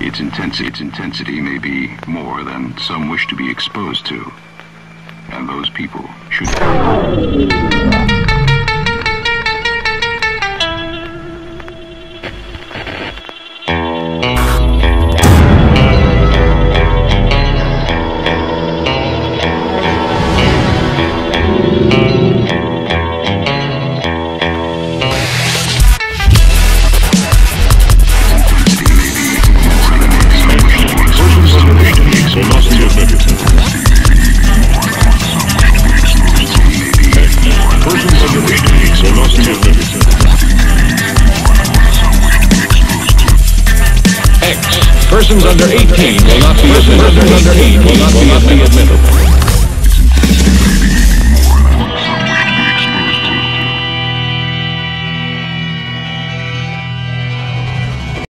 its intensity, its intensity may be more than some wish to be exposed to. And those people should. Persons under 18 will not be admitted. Persons under 18 will not be admitted.